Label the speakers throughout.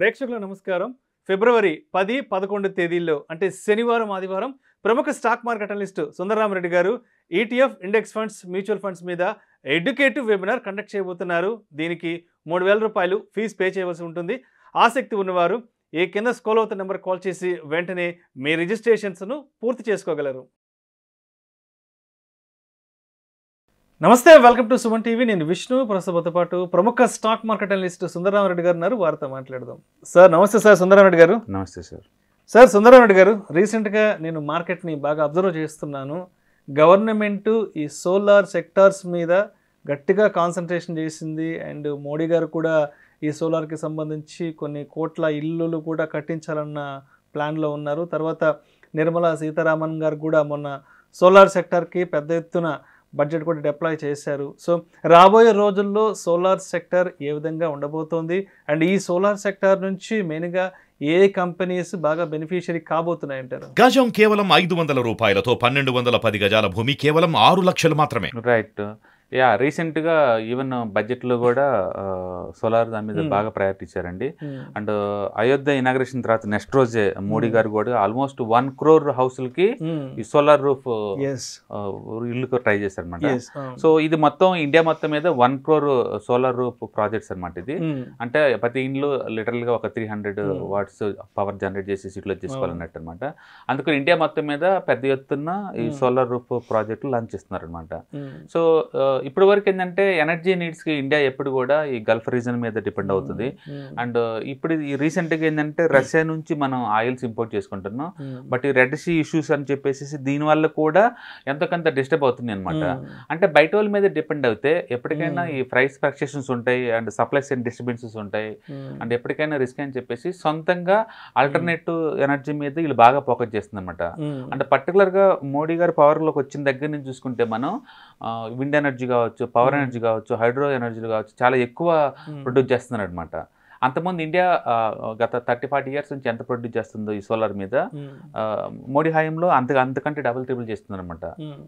Speaker 1: ప్రేక్షకుల నమస్కారం. ఫిబ్రవరి పది పదకొండు తేదీల్లో అంటే శనివారం ఆదివారం ప్రముఖ stock market analyst Sundararamareddy garu ETF index funds mutual funds మీద ఎడ్యుకేటివ్ వెబినార్ కండక్ట్ చేయబోతున్నారు. దీనికి మూడు వేల రూపాయలు ఫీజు పే చేయవలసి ఉంటుంది. ఆసక్తి ఉన్నవారు ఈ కింద స్కోల్ అవుతున్న నెంబర్ కాల్ చేసి వెంటనే మీ రిజిస్ట్రేషన్స్ను పూర్తి చేసుకోగలరు. నమస్తే వెల్కమ్ టు సుమన్ టీవీ. నేను విష్ణు ప్రస్తుతంతో పాటు ప్రముఖ స్టాక్ మార్కెట్ అనలిస్ట్ సుందరరామరెడ్డి గారు ఉన్నారు. వారితో మాట్లాడదాం. సార్ నమస్తే సార్ సుందరరామరెడ్డి గారు.
Speaker 2: నమస్తే సార్.
Speaker 1: సార్ సుందరరామరెడ్డి గారు రీసెంట్గా నేను మార్కెట్ని బాగా అబ్జర్వ్ చేస్తున్నాను. గవర్నమెంట్ ఈ సోలార్ సెక్టార్స్ మీద గట్టిగా కాన్సన్ట్రేషన్ చేసింది. అండ్ మోడీ గారు కూడా ఈ సోలార్కి సంబంధించి కొన్ని కోట్ల ఇల్లులు కూడా కట్టించాలన్న ప్లాన్లో ఉన్నారు. తర్వాత నిర్మలా సీతారామన్ గారు కూడా మొన్న సోలార్ సెక్టార్కి పెద్ద ఎత్తున బడ్జెట్ కూడా డిప్లాయ్ చేశారు. సో రాబోయే రోజుల్లో సోలార్ సెక్టర్ ఏ విధంగా ఉండబోతోంది? అండ్ ఈ సోలార్ సెక్టార్ నుంచి మెయిన్గా ఏ కంపెనీస్ బాగా బెనిఫిషియరీ కాబోతున్నాయి అంటారు
Speaker 3: గజం కేవలం ఐదు వందల రూపాయలతో పన్నెండు వందల పది గజాల భూమి కేవలం ఆరు లక్షలు మాత్రమే.
Speaker 2: రైట్ యా రీసెంట్గా ఈవెన్ బడ్జెట్లో కూడా సోలార్ దాని మీద. బాగా ప్రయారిటీ ఇచ్చారండి అండ్ అయోధ్య ఇనాగ్రేషన్ తర్వాత నెక్స్ట్ రోజే మోడీ. గారు కూడా ఆల్మోస్ట్ వన్ క్రోర్ హౌస్లకి ఈ సోలార్ రూఫ్
Speaker 1: ఎస్
Speaker 2: ఇల్లుకు ట్రై చేశారనమాట సో ఇది మొత్తం ఇండియా మొత్తం మీద one crore solar roof projects అనమాట ఇది. అంటే ప్రతి ఇంట్లో లిటరల్గా ఒక three hundred. Watts power generate చేసి సిటీలో చేసుకోవాలన్నట్టు అనమాట అందుకని ఇండియా మొత్తం మీద పెద్ద ఎత్తున ఈ. సోలార్ రూఫ్ ప్రాజెక్టులు లాంచ్ చేస్తున్నారు అనమాట సో ఇప్పటి వరకు ఏంటంటే ఎనర్జీ నీడ్స్కి ఇండియా ఎప్పుడు కూడా ఈ గల్ఫ్ రీజన్ మీద డిపెండ్ అవుతుంది. అండ్ ఇప్పుడు ఈ recent గా ఏంటంటే రష్యా నుంచి మనం ఆయిల్స్ ఇంపోర్ట్ చేసుకుంటున్నాం. బట్ ఈ రెడ్ సీ ఇష్యూస్ అని చెప్పేసి దీని వల్ల కూడా ఎంతో కొంత డిస్టర్బ్ అవుతుంది అనమాట అంటే బయట వాళ్ళ మీద డిపెండ్ అవుతే ఎప్పటికైనా. ఈ ప్రైస్ ఫ్లక్చుయేషన్స్ ఉంటాయి అండ్ సప్లైస్ అండ్ డిస్టర్బెన్సెస్ ఉంటాయి. అండ్ ఎప్పటికైనా రిస్క్ అని చెప్పేసి సొంతంగా ఆల్టర్నేటివ్ ఎనర్జీ మీద వీళ్ళు బాగా ఫోకస్ చేస్తుంది అనమాట అంటే పర్టికులర్గా మోడీ గారు పవర్లోకి వచ్చిన దగ్గర నుంచి చూసుకుంటే మనం విండ్ ఎనర్జీ కావచ్చు పవర్
Speaker 1: Hmm.
Speaker 2: ఎనర్జీ కావచ్చు హైడ్రో ఎనర్జీ కావచ్చు చాలా ఎక్కువ ప్రొడ్యూస్ చేస్తున్నారు అనమాట అంతకుముందు ఇండియా గత థర్టీ ఫార్టీ ఇయర్స్ నుంచి ఎంత ప్రొడ్యూస్ చేస్తుందో ఈ సోలార్ మీద ఆ, మోడీ హయాంలో అంత అంతకంటే డబుల్ ట్రిపుల్ చేస్తున్నారు అనమాట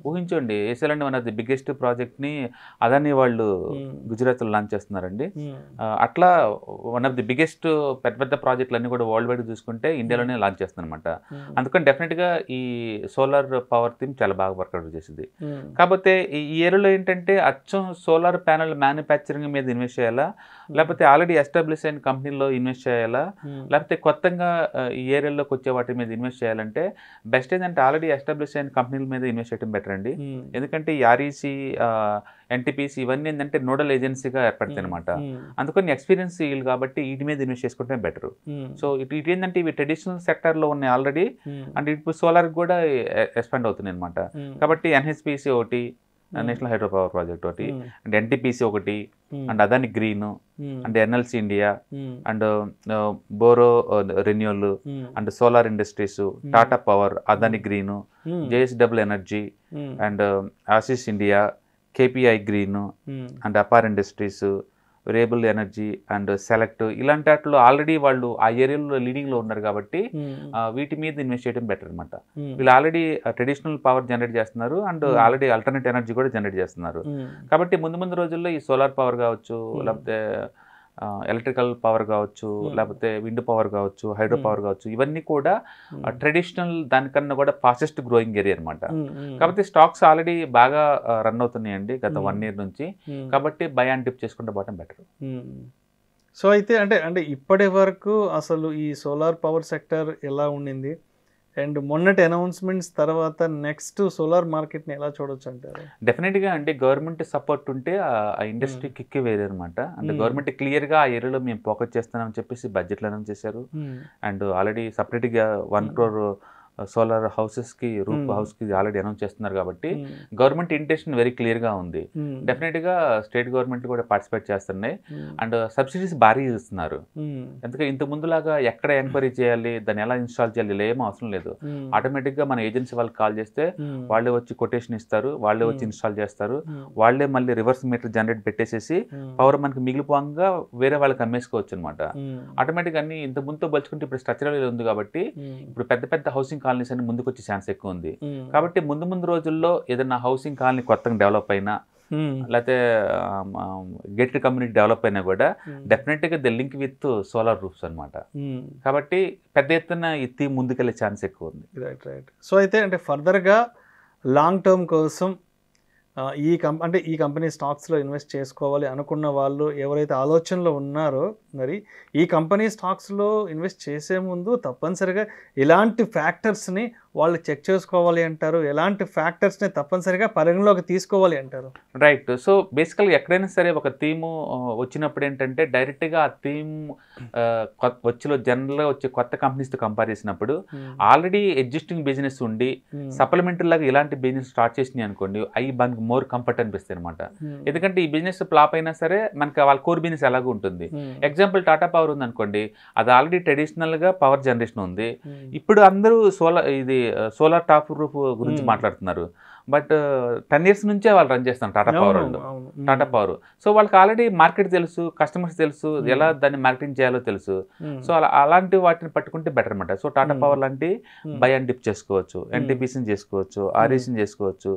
Speaker 2: ఊహించండి ఏసీలండి వన్ ఆఫ్ ది బిగ్గెస్ట్ ప్రాజెక్ట్ని అదాని వాళ్ళు గుజరాత్లో లాంచ్ చేస్తున్నారండి. అట్లా వన్ ఆఫ్ ది బిగ్గెస్ట్ పెద్ద పెద్ద ప్రాజెక్టులు అన్ని కూడా వరల్డ్ వైడ్ చూసుకుంటే ఇండియాలోనే లాంచ్ చేస్తుందన్నమాట అందుకని డెఫినెట్గా ఈ సోలార్ పవర్ థీమ్ చాలా బాగా వర్కౌట్ చేసింది. కాకపోతే ఈ ఏరియాలో ఏంటంటే అచ్చం సోలార్ ప్యానల్ మ్యానుఫ్యాక్చరింగ్ మీద ఇన్వెస్ట్ చేయాలా? లేకపోతే ఆల్రెడీ ఎస్టాబ్లిష్ అయిన కంపెనీలో ఇన్వెస్ట్ చేయాలా? లేకపోతే కొత్తగా ఈ ఏరియాలోకి వచ్చే వాటి మీద ఇన్వెస్ట్ చేయాలంటే బెస్ట్ ఏంటంటే ఆల్రెడీ ఎస్టాబ్లిష్ అయిన కంపెనీల మీద ఇన్వెస్ట్ చేయడం బెటర్ అండి. ఎందుకంటే ఈ ఆర్ఈసి ఎన్టీపీసీ ఇవన్నీ ఏంటంటే నోడల్ ఏజెన్సీగా ఏర్పడతాయి అనమాట అందుకని ఎక్స్పీరియన్స్ వీళ్ళు కాబట్టి వీటి మీద ఇన్వెస్ట్ చేసుకుంటే బెటర్. సో ఇటు ఇటు ఏంటంటే ఇవి ట్రెడిషనల్ సెక్టర్లో ఉన్నాయి ఆల్రెడీ అండ్ ఇప్పుడు సోలార్ కూడా ఎక్స్పాండ్ అవుతున్నాయి అనమాట కాబట్టి ఎన్హెచ్పిసి ఒకటి నేషనల్ హైడ్రో పవర్ ప్రాజెక్ట్ ఒకటి అండ్ ఎన్టీపీసీ ఒకటి and Adani green and NLC India and borrow renewable and solar industries Tata power Adani green JSW energy and ఆసిస్ India KPI green and Apar industries variable energy and select ఇలాంటి వాటిలో already వాళ్ళు ఆ ఏరియాలో లీడింగ్లో ఉన్నారు కాబట్టి ఆ, వీటి మీద ఇన్వెస్ట్ చేయడం బెటర్ అనమాట వీళ్ళు ఆల్రెడీ ట్రెడిషనల్ పవర్ జనరేట్ చేస్తున్నారు and
Speaker 1: Hmm.
Speaker 2: Already alternate energy కూడా జనరేట్ చేస్తున్నారు. కాబట్టి ముందు ముందు రోజుల్లో ఈ సోలార్ పవర్ కావచ్చు
Speaker 1: Hmm.
Speaker 2: లేకపోతే ఎలక్ట్రికల్ పవర్ కావచ్చు
Speaker 1: Hmm.
Speaker 2: లేకపోతే విండ్ పవర్ కావచ్చు హైడ్రో
Speaker 1: Hmm.
Speaker 2: పవర్ కావచ్చు ఇవన్నీ కూడా ట్రెడిషనల్ దానికన్నా కూడా ఫాస్టెస్ట్ గ్రోయింగ్ ఏరియా అనమాట కాబట్టి స్టాక్స్ ఆల్రెడీ బాగా రన్ అవుతున్నాయండి గత
Speaker 1: Hmm.
Speaker 2: వన్ ఇయర్ నుంచి. కాబట్టి బై అండ్ డిప్ చేసుకుంటే పోవడం బెటర్
Speaker 1: సో అయితే అంటే అంటే ఇప్పటి వరకు అసలు ఈ సోలార్ పవర్ సెక్టర్ ఎలా ఉండింది? అండ్ మొన్నటి అనౌన్స్మెంట్స్ తర్వాత నెక్స్ట్ సోలార్ మార్కెట్ని ఎలా చూడొచ్చు అంటారు?
Speaker 2: డెఫినెట్గా అంటే గవర్నమెంట్ సపోర్ట్ ఉంటే ఆ ఇండస్ట్రీ కిక్ వేరే అనమాట అంటే. గవర్నమెంట్ క్లియర్గా ఆ ఏరియాలో మేము ఫోకస్ చేస్తున్నామని చెప్పేసి బడ్జెట్లో అనౌన్స్ చేశారు. అండ్ ఆల్రెడీ సపరేట్గా వన్. క్రోర్ సోలార్ హౌసెస్కి రూఫ్
Speaker 1: Hmm.
Speaker 2: హౌస్కి ఆల్రెడీ అనౌన్స్ చేస్తున్నారు కాబట్టి గవర్నమెంట్ ఇంటెన్షన్ వెరీ క్లియర్గా ఉంది. డెఫినెట్గా స్టేట్ గవర్నమెంట్ కూడా పార్టిసిపేట్ చేస్తున్నాయి. అండ్ సబ్సిడీస్ భారీ ఇస్తున్నారు. ఎందుకంటే ఇంత ముందులాగా ఎక్కడ ఎంక్వైరీ చేయాలి దాన్ని ఎలా ఇన్స్టాల్ చేయాలి ఇలా ఏం అవసరం లేదు. ఆటోమేటిక్గా మన ఏజెన్సీ వాళ్ళకి కాల్ చేస్తే వాళ్ళే వచ్చి కొటేషన్ ఇస్తారు వాళ్ళే వచ్చి. ఇన్స్టాల్ చేస్తారు వాళ్ళే మళ్ళీ రివర్స్ మీటర్ జనరేట్ పెట్టేసేసి పవర్ మనకి మిగిలిపోగా వేరే వాళ్ళకి అమ్మేసుకోవచ్చు అనమాట ఆటోమేటిక్ అన్ని ఇంత ముందుతో పోల్చుకుంటే ఇప్పుడు స్ట్రక్చరల్ ఉంది కాబట్టి ఇప్పుడు పెద్ద పెద్ద హౌసింగ్ కాలనీస్ అన్ని ముందుకు వచ్చే ఛాన్స్ ఎక్కువ ఉంది కాబట్టి ముందు ముందు రోజుల్లో ఏదైనా హౌసింగ్ కాలనీ కొత్తగా డెవలప్ అయినా లేకపోతే గెట్ కమ్యూనిటీ డెవలప్ అయినా కూడా డెఫినెట్గా the link with solar roofs అన్నమాట. కాబట్టి పెద్ద ఎత్తున థీమ్ ముందుకెళ్ళే ఛాన్స్ ఎక్కువ ఉంది
Speaker 1: రైట్ రైట్ సో అయితే అంటే ఫర్దర్గా లాంగ్ టర్మ్ కోసం ఈ కం అంటే ఈ కంపెనీ స్టాక్స్లో ఇన్వెస్ట్ చేసుకోవాలి అనుకున్న వాళ్ళు ఎవరైతే ఆలోచనలో ఉన్నారో మరి ఈ కంపెనీ స్టాక్స్లో ఇన్వెస్ట్ చేసే ముందు తప్పనిసరిగా ఇలాంటి ఫ్యాక్టర్స్ని వాళ్ళు చెక్ చేసుకోవాలి అంటారు. ఎలాంటి ఫ్యాక్టర్స్ని తప్పనిసరిగా పరిగణలోకి తీసుకోవాలి అంటారు.
Speaker 2: రైట్ సో బేసికల్గా ఎక్కడైనా సరే ఒక థీము వచ్చినప్పుడు ఏంటంటే డైరెక్ట్గా ఆ థీమ్ వచ్చిలో జనరల్గా వచ్చే కొత్త కంపెనీస్తో కంపేర్ చేసినప్పుడు ఆల్రెడీ ఎగ్జిస్టింగ్ బిజినెస్ ఉండి సప్లిమెంటరీ లాగా ఇలాంటి బిజినెస్ స్టార్ట్ చేసినాయి అనుకోండి అవి మనకి మోర్ కంఫర్ట్ అనిపిస్తాయి అనమాట ఎందుకంటే ఈ బిజినెస్ ఫ్లాప్ అయినా సరే మనకి వాళ్ళ కోర్ బిజినెస్ ఎలాగో ఉంటుంది. ఎగ్జాంపుల్ టాటా పవర్ ఉంది అనుకోండి అది ఆల్రెడీ ట్రెడిషనల్గా పవర్ జనరేషన్ ఉంది. ఇప్పుడు అందరూ సోలార్ ఇది సోలార్ టాప్ రూఫ్ గురించి. మాట్లాడుతున్నారు బట్ టెన్ ఇయర్స్ నుంచే వాళ్ళు రన్ చేస్తున్నారు టాటా పవర్ వాళ్ళు. టాటా పవర్ సో వాళ్ళకి ఆల్రెడీ మార్కెట్ తెలుసు కస్టమర్స్ తెలుసు. ఎలా దాన్ని మార్కెటింగ్ చేయాలో తెలుసు. సో అలా అలాంటి వాటిని పట్టుకుంటే బెటర్ అనమాట సో టాటా. పవర్ లాంటి బై అండ్ డిప్ చేసుకోవచ్చు ఎన్టీపీసీని చేసుకోవచ్చు ఆర్ఈసీని చేసుకోవచ్చు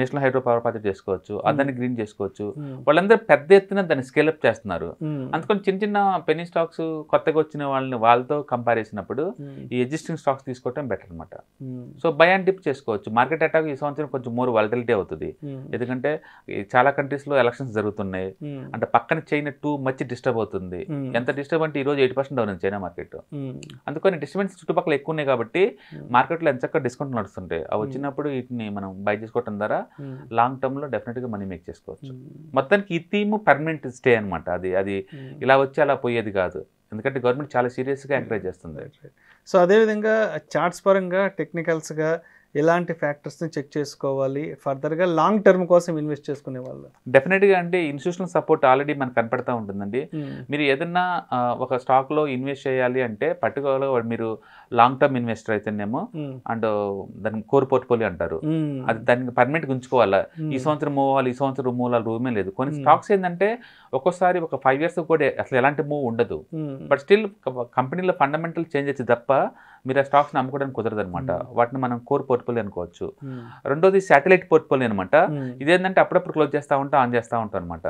Speaker 2: నేషనల్ హైడ్రో పవర్ ప్రాజెక్ట్ చేసుకోవచ్చు అదాన్ని గ్రీన్ చేసుకోవచ్చు. వాళ్ళందరూ పెద్ద ఎత్తున దాన్ని స్కేలప్ చేస్తున్నారు. అందుకని చిన్న చిన్న పెనీ స్టాక్స్ కొత్తగా వచ్చిన వాళ్ళని వాళ్ళతో కంపేర్ చేసినప్పుడు ఈ ఎగ్జిస్టింగ్ స్టాక్స్ తీసుకోవటం బెటర్ అనమాట సో బై అండ్ డిప్ చేసుకోవచ్చు. మార్కెట్ అటాక్ ఈ సంవత్సరం కొంచెం మోర్ వాలటిలిటీ అవుతుంది. ఎందుకంటే ఈ చాలా కంట్రీస్లో ఎలక్షన్స్ జరుగుతున్నాయి. అంటే పక్కన చైనా టూ మచ్ డిస్టర్బ్ అవుతుంది. ఎంత డిస్టర్బ్ అంటే ఈ రోజు ఎయిట్ పర్సెంట్ డౌన్ ఉంది చైనా మార్కెట్ అందుకని డిస్టర్బెన్స్ చుట్టుపక్కల ఎక్కువ ఉన్నాయి కాబట్టి మార్కెట్లో ఎంత చక్కగా డిస్కౌంట్ నడుస్తుంటాయి అవి వచ్చినప్పుడు వీటిని మనం బై చేసుకోవటం ద్వారా లాంగ్ టర్మ్లో డెఫినెట్గా మనీ మేక్ చేసుకోవచ్చు. మొత్తానికి ఈ థీమ్ పర్మనెంట్ స్టే అనమాట అది అది ఇలా వచ్చి అలా పోయేది కాదు. ఎందుకంటే గవర్నమెంట్ చాలా సీరియస్గా ఎంకరేజ్ చేస్తుంది.
Speaker 1: సో అదేవిధంగా చార్ట్స్ పరంగా టెక్నికల్స్గా ఎలాంటి ఫ్యాక్టర్స్ని చెక్ చేసుకోవాలి? ఫర్దర్గా లాంగ్ టర్మ్ కోసం ఇన్వెస్ట్ చేసుకునే వాళ్ళు.
Speaker 2: డెఫినెట్గా అంటే ఇన్స్టిట్యూషనల్ సపోర్ట్ ఆల్రెడీ మనకు కనపడతా ఉంటుందండి. మీరు ఏదన్నా ఒక స్టాక్లో ఇన్వెస్ట్ చేయాలి అంటే పర్టికులర్గా మీరు లాంగ్ టర్మ్ ఇన్వెస్టర్ అయితేనేమో అండ్ దాని కోర్ పోర్ట్ఫోలియో అంటారు. అది దానికి పర్మనెంట్ ఉంచుకోవాలా ఈ సంవత్సరం మూవ్ అవ్వాలి ఈ సంవత్సరం మూవ్ అవ్వాలి? రూమే లేదు. కొన్ని
Speaker 1: Hmm.
Speaker 2: స్టాక్స్ ఏంటంటే ఒక్కోసారి ఒక ఫైవ్ ఇయర్స్ కూడా అసలు ఎలాంటి మూవ్ ఉండదు. బట్ స్టిల్ కంపెనీలో ఫండమెంటల్ చేంజ్ వచ్చి తప్ప మీరు ఆ స్టాక్స్ని అమ్ముకోవడానికి కుదరదు అనమాట
Speaker 1: Hmm.
Speaker 2: వాటిని మనం కోర్ పోర్ట్ఫోలియో అనుకోవచ్చు. రెండోది శాటిలైట్ పోర్ట్ఫోలియో అనమాట ఇదేంటంటే అప్పుడప్పుడు క్లోజ్ చేస్తూ ఉంటాం ఆన్ చేస్తూ ఉంటాం అనమాట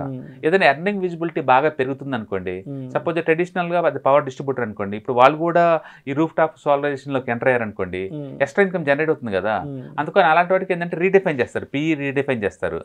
Speaker 2: ఏదైనా ఎర్నింగ్ విజిబిలిటీ బాగా పెరుగుతుంది అనుకోండి సపోజ్ ట్రెడిషనల్గా అది పవర్ డిస్ట్రిబ్యూటర్ అనుకోండి ఇప్పుడు వాళ్ళు కూడా ఈ రూఫ్ టాప్ సోలరైజేషన్లోకి ఎంటర్ అయ్యారు అనుకోండి ఎక్స్ట్రా ఇన్కమ్ జనరేట్ అవుతుంది కదా. అందుకని అలాంటి వాటికి ఏంటంటే రీడిఫైన్ చేస్తారు పిఈ రీడిఫైన్ చేస్తారు.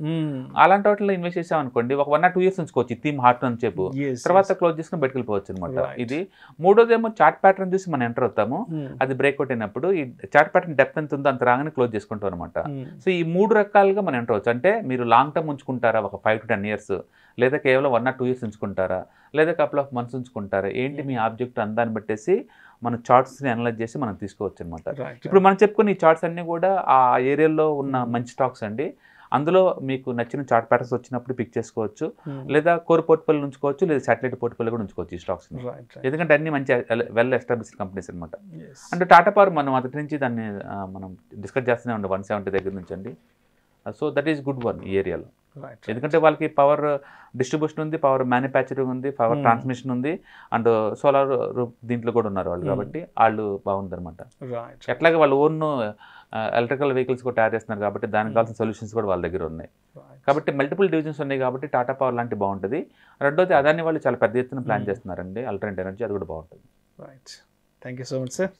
Speaker 2: అలాంటి వాటిలో ఇన్వెస్ట్ చేసాం అనుకోండి ఒక వన్ ఆర్ టూ ఇయర్స్ ఉంచుకోవచ్చు థీమ్ హార్ట్ అని చెప్పు. తర్వాత క్లోజ్ చేసుకుని బయటకు వెళ్ళిపోవచ్చు అనమాట. ఇది మూడోదేమో చార్ట్ ప్యాటర్న్ చూసి మనం ఎంటర్ అవుతాము. అది బ్రేక్అవుట్ అయినప్పుడు ఈ చార్ట్ ప్యాటర్న్ డెప్త్ ఎంత ఉందో అంత రాగానే క్లోజ్ చేసుకుంటాం అనమాట సో ఈ మూడు రకాలుగా మనం ఎంటర్ అవచ్చు అంటే మీరు లాంగ్ టర్మ్ ఉంచుకుంటారా? ఒక ఫైవ్ టు టెన్ ఇయర్స్. లేదా కేవలం వన్ ఆర్ టూ ఇయర్స్ ఉంచుకుంటారా? లేదా కపుల్ ఆఫ్ మంత్స్ ఉంచుకుంటారా? ఏంటి మీ ఆబ్జెక్ట్ అందాన్ని బట్టేసి మన చార్ట్స్ని అనలైజ్ చేసి మనం తీసుకోవచ్చు అనమాట ఇప్పుడు మనం చెప్పుకున్న ఈ చార్ట్స్ అన్నీ కూడా ఆ ఏరియాలో ఉన్న మంచి స్టాక్స్ అండి. అందులో మీకు నచ్చిన చార్ట్ ప్యాటర్న్స్ వచ్చినప్పుడు పిక్ చేసుకోవచ్చు. లేదా కోర్ పోర్ట్ఫోలియో ఉంచుకోవచ్చు లేదా శాటిలైట్ పోర్ట్ఫోలియో కూడా ఉంచుకోవచ్చు ఈ స్టాక్స్ ఎందుకంటే అన్ని మంచి వెల్ ఎస్టాబ్లిష్డ్ కంపెనీస్ అనమాట అంటే టాటా పవర్ మనం మొదటి నుంచి దాన్ని మనం డిస్కస్ చేస్తూనే ఉండే వన్ సెవెంటీ దగ్గర నుంచి అండి. So that is good one ఈ ఏరియాలో. ఎందుకంటే వాళ్ళకి పవర్ డిస్ట్రిబ్యూషన్ ఉంది పవర్ మ్యానుఫ్యాక్చరింగ్ ఉంది పవర్
Speaker 1: Hmm.
Speaker 2: ట్రాన్స్మిషన్ ఉంది అండ్ సోలార్ దీంట్లో కూడా ఉన్నారు వాళ్ళు
Speaker 1: Hmm.
Speaker 2: కాబట్టి వాళ్ళు బాగుందన్నమాట. ఎట్లాగే వాళ్ళు ఓన్ ఎలక్ట్రికల్ వెహికల్స్ కూడా తయారు చేస్తున్నారు కాబట్టి దానికి
Speaker 1: Hmm.
Speaker 2: కావాల్సిన సొల్యూషన్స్ కూడా వాళ్ళ దగ్గర ఉన్నాయి. కాబట్టి మల్టిపుల్ డివిజన్స్ ఉన్నాయి కాబట్టి టాటా పవర్ లాంటి బాగుంటుంది. రెండోది అదాన్ని వాళ్ళు చాలా పెద్ద ఎత్తున ప్లాన్
Speaker 1: Hmm.
Speaker 2: చేస్తున్నారండి. అల్టర్నేట్ ఎనర్జీ అది కూడా బాగుంటుంది.
Speaker 1: Right thank you so much sir